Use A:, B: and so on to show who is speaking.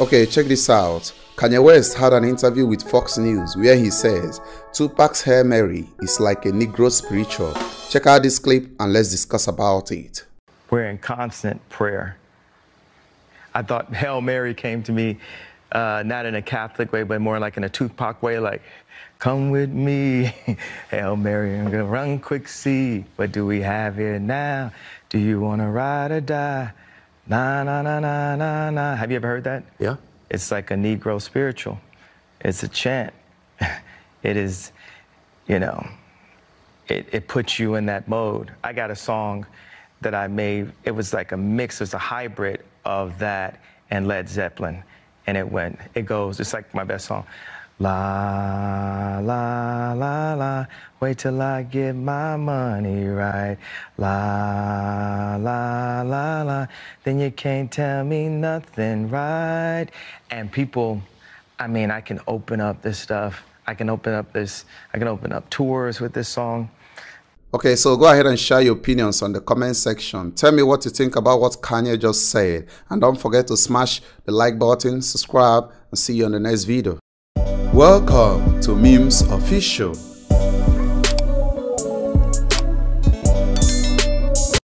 A: Okay, check this out. Kanye West had an interview with Fox News where he says Tupac's Hail Mary is like a Negro spiritual. Check out this clip and let's discuss about it.
B: We're in constant prayer. I thought Hail Mary came to me uh, not in a Catholic way, but more like in a Tupac way, like, come with me, Hail Mary, I'm gonna run quick, see, what do we have here now? Do you wanna ride or die? Na, na, na, na, na, na. Have you ever heard that?
C: Yeah.
B: It's like a Negro spiritual. It's a chant. It is, you know, it, it puts you in that mode. I got a song that I made. It was like a mix, it was a hybrid of that and Led Zeppelin. And it went, it goes, it's like my best song. La, la, la, la, wait till I get my money right. La, la, la, la, then you can't tell me nothing, right? And people, I mean, I can open up this stuff. I can open up this, I can open up tours with this song.
A: Okay, so go ahead and share your opinions on the comment section. Tell me what you think about what Kanye just said. And don't forget to smash the like button, subscribe, and see you on the next video. Welcome to Miims Official.